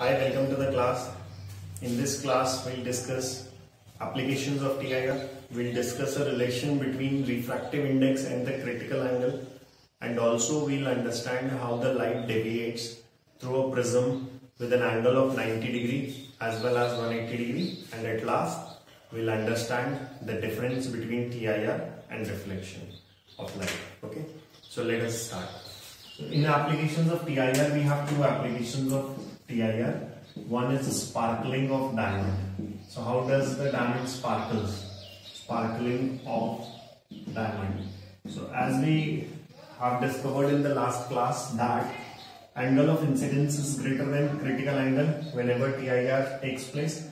Hi, welcome to the class. In this class, we'll discuss applications of TIR. We'll discuss a relation between refractive index and the critical angle. And also we'll understand how the light deviates through a prism with an angle of 90 degree as well as 180 degree. And at last, we'll understand the difference between TIR and reflection of light. Okay. So let us start. In applications of TIR, we have two applications of TIR. One is sparkling of diamond. So how does the diamond sparkles? Sparkling of diamond. So as we have discovered in the last class that angle of incidence is greater than critical angle whenever TIR takes place.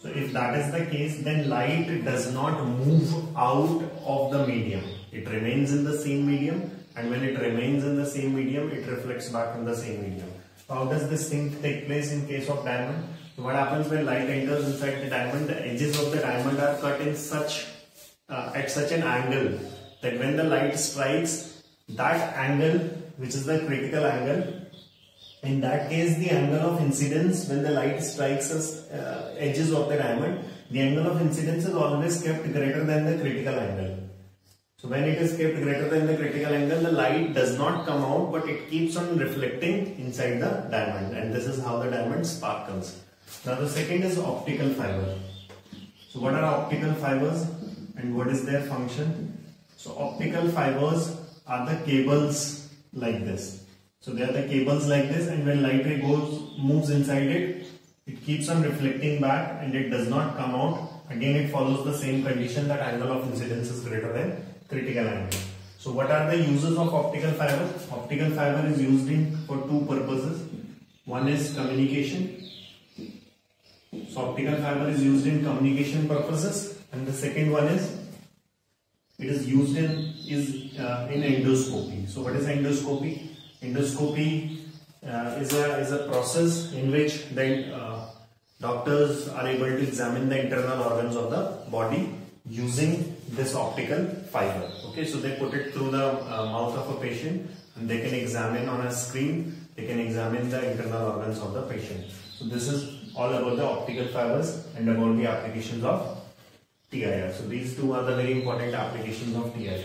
So if that is the case, then light does not move out of the medium. It remains in the same medium and when it remains in the same medium, it reflects back in the same medium. How does this thing take place in case of diamond? What happens when light enters inside the diamond? The edges of the diamond are cut in such uh, at such an angle that when the light strikes that angle, which is the critical angle, in that case the angle of incidence when the light strikes us uh, edges of the diamond, the angle of incidence is always kept greater than the critical angle. So when it is kept greater than the critical angle, the light does not come out but it keeps on reflecting inside the diamond and this is how the diamond sparkles. Now the second is optical fiber. So what are optical fibers and what is their function? So optical fibers are the cables like this. So they are the cables like this and when light ray goes moves inside it, it keeps on reflecting back and it does not come out. Again it follows the same condition that angle of incidence is greater than critical angle. So what are the uses of optical fiber? Optical fiber is used in for two purposes. One is communication. So optical fiber is used in communication purposes and the second one is it is used in is uh, in endoscopy. So what is endoscopy? Endoscopy uh, is a is a process in which the uh, doctors are able to examine the internal organs of the body using this optical fiber. Okay, so they put it through the uh, mouth of a patient and they can examine on a screen, they can examine the internal organs of the patient. So this is all about the optical fibers and about the applications of TIR. So these two are the very important applications of TIR.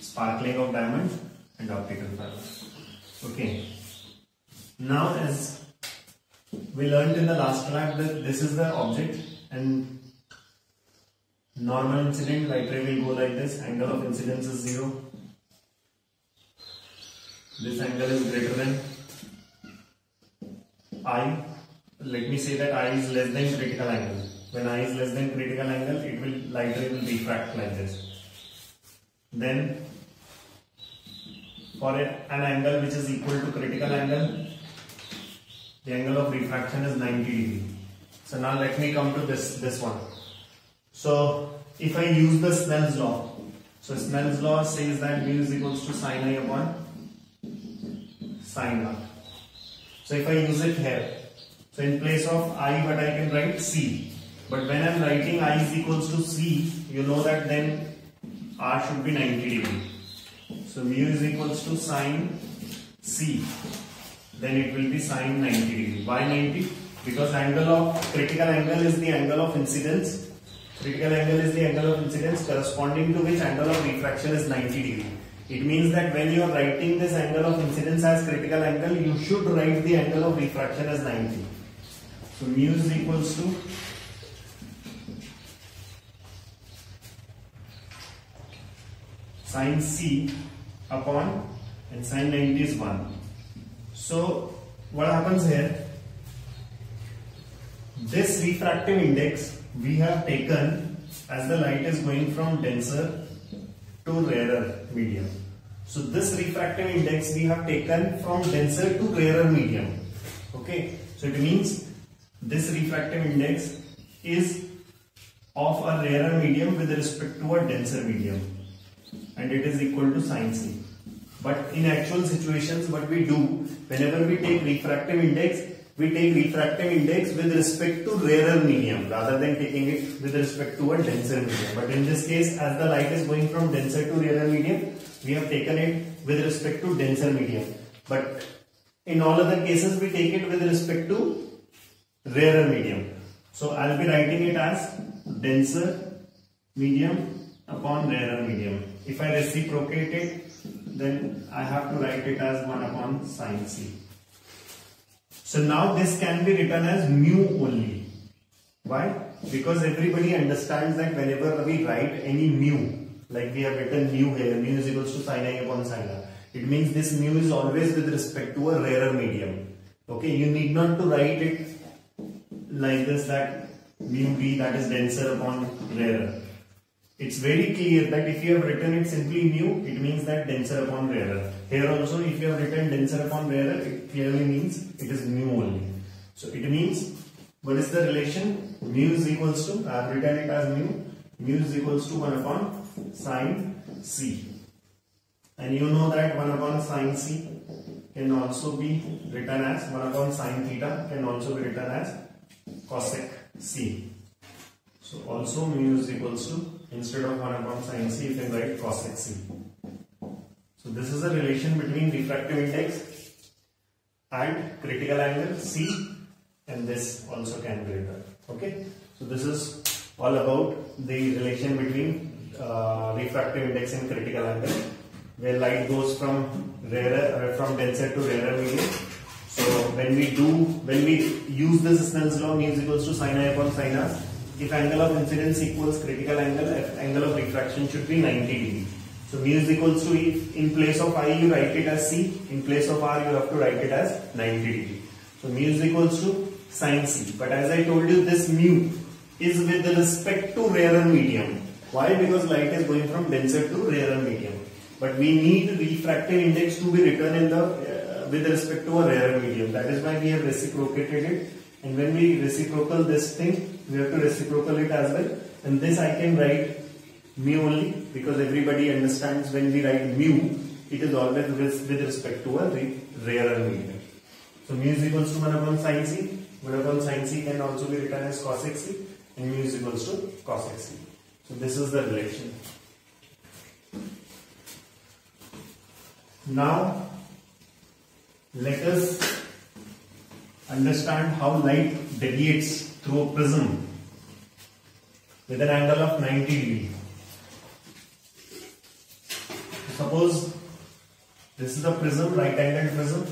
Sparkling of diamond and optical fibers. Okay. Now as we learned in the last class that this is the object and normal incident light ray will go like this angle of incidence is 0 this angle is greater than i. Let me say that i is less than critical angle. When i is less than critical angle it will light ray will refract like this. Then for an angle which is equal to critical angle the angle of refraction is 90 degree. So now let me come to this this one so if I use the Snell's law, so Snell's law says that mu is equals to sine i upon sine r. So if I use it here, so in place of i but I can write c. But when I am writing i is equals to c, you know that then r should be 90 degree. So mu is equals to sine c. Then it will be sine 90 degree. Why 90? Because angle of critical angle is the angle of incidence Critical angle is the angle of incidence corresponding to which angle of refraction is 90 degree. It means that when you are writing this angle of incidence as critical angle, you should write the angle of refraction as 90. So mu is equals to sine c upon and sine 90 is 1. So what happens here? This refractive index we have taken as the light is going from denser to rarer medium. So this refractive index we have taken from denser to rarer medium. Okay. So it means this refractive index is of a rarer medium with respect to a denser medium and it is equal to sine c. But in actual situations what we do whenever we take refractive index we take refractive index with respect to rarer medium rather than taking it with respect to a denser medium. But in this case, as the light is going from denser to rarer medium, we have taken it with respect to denser medium. But In all other cases, we take it with respect to rarer medium. So I'll be writing it as denser medium upon rarer medium. If I reciprocate it, then I have to write it as 1 upon sine c. So now this can be written as mu only. Why? Because everybody understands that whenever we write any mu, like we have written mu here, mu is equals to sine i upon sine r. It means this mu is always with respect to a rarer medium. Okay, you need not to write it like this that mu b that is denser upon rarer. It's very clear that if you have written it simply mu, it means that denser upon rarer. Here also if you have written denser upon rarer, it clearly means it is mu only. So it means what is the relation? Mu is equals to, I have written it as mu, mu is equals to 1 upon sine c. And you know that 1 upon sine c can also be written as 1 upon sine theta can also be written as cosec c. So also mu is equals to instead of 1 upon sine c you can write cosec c. So this is a relation between refractive index and critical angle c and this also can be written. Okay. So this is all about the relation between uh, refractive index and critical angle where light goes from rarer uh, from denser to rarer medium. So when we do when we use this Snell's law mu equals to sin i upon sin r if angle of incidence equals critical angle angle of refraction should be 90 degree. So mu is equals to if in place of i you write it as c in place of r you have to write it as 90 degree. So mu is equals to sin c but as I told you this mu is with respect to rarer medium why? Because light is going from denser to rarer medium. But we need refractive index to be written in the uh, with respect to a rarer medium. That is why we have reciprocated it. And when we reciprocal this thing, we have to reciprocal it as well. And this I can write mu only because everybody understands when we write mu, it is always with, with respect to a rarer medium. So mu is equals to 1 upon sin c. 1 upon sin c can also be written as cos c and mu is equals to cos c. So this is the relation. Now let us understand how light deviates through a prism with an angle of 90 degree. Suppose this is a prism, right angled prism.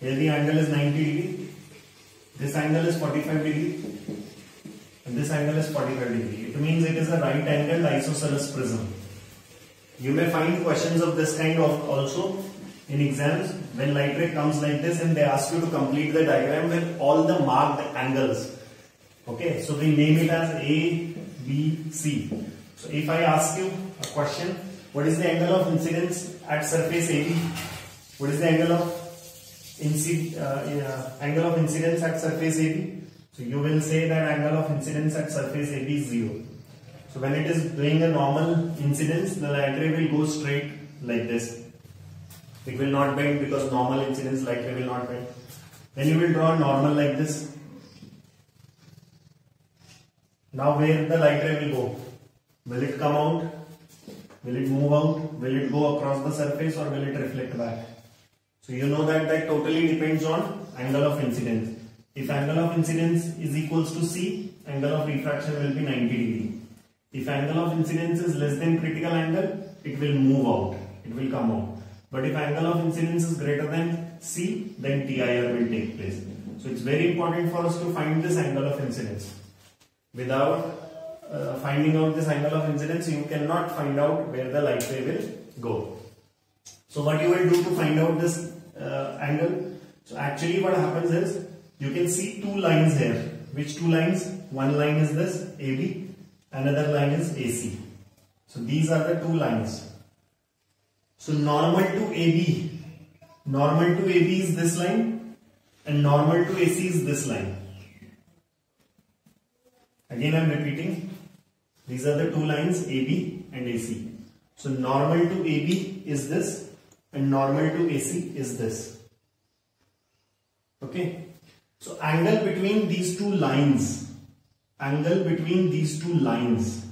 Here the angle is 90 degree. This angle is 45 degree. And this angle is 45 degree. It means it is a right angled isosceles prism. You may find questions of this kind of also in exams when light ray comes like this and they ask you to complete the diagram with all the marked angles. Okay, so we name it as A, B, C. So if I ask you a question, what is the angle of incidence at surface AB? What is the angle of inci uh, angle of incidence at surface AB? So you will say that angle of incidence at surface AB is 0. So when it is doing a normal incidence, the light ray will go straight like this. It will not bend because normal incidence light ray will not bend. Then you will draw normal like this. Now where the light ray will go? Will it come out? Will it move out? Will it go across the surface or will it reflect back? So you know that that totally depends on angle of incidence. If angle of incidence is equals to C, angle of refraction will be 90 degree. If angle of incidence is less than critical angle, it will move out, it will come out. But if angle of incidence is greater than C, then TIR will take place. So it's very important for us to find this angle of incidence. Without uh, finding out this angle of incidence, you cannot find out where the light ray will go. So what you will do to find out this uh, angle? So actually what happens is, you can see two lines here. Which two lines? One line is this AB, another line is AC. So these are the two lines. So normal to AB, normal to AB is this line and normal to AC is this line. Again I am repeating, these are the two lines AB and AC. So normal to AB is this and normal to AC is this. Okay. So angle between these two lines, angle between these two lines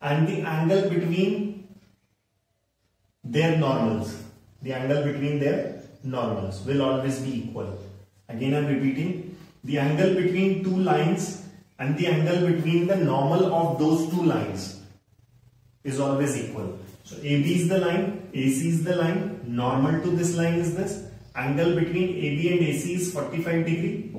and the angle between their normals, the angle between their normals will always be equal. Again I'm repeating the angle between two lines and the angle between the normal of those two lines is always equal. So AB is the line, AC is the line, normal to this line is this, angle between AB and AC is 45 degree,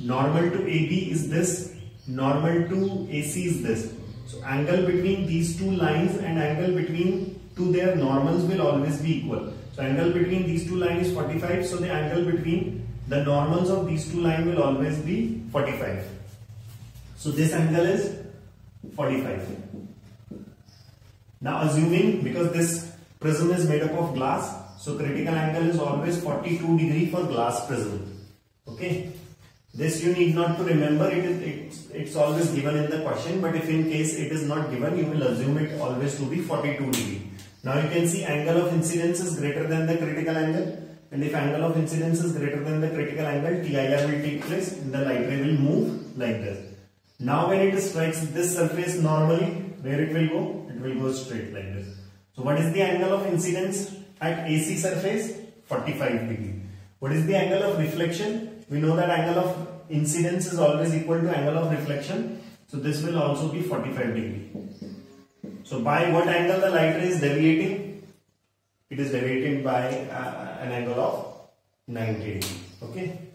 normal to AB is this, normal to AC is this. So angle between these two lines and angle between two their normals will always be equal. So angle between these two lines is 45, so the angle between the normals of these two lines will always be 45. So this angle is 45. Now assuming because this prism is made up of glass, so critical angle is always 42 degree for glass prism. Okay. This you need not to remember, it is it's, it's always given in the question, but if in case it is not given, you will assume it always to be 42 degree. Now you can see angle of incidence is greater than the critical angle and if angle of incidence is greater than the critical angle, TIR will take place, the light ray will move like this. Now when it strikes this surface normally, where it will go? It will go straight like this. So what is the angle of incidence at AC surface? 45 degree. What is the angle of reflection? We know that angle of incidence is always equal to angle of reflection. So this will also be 45 degree. So by what angle the light ray is deviating? It is deviated by uh, an angle of 90 degrees Okay.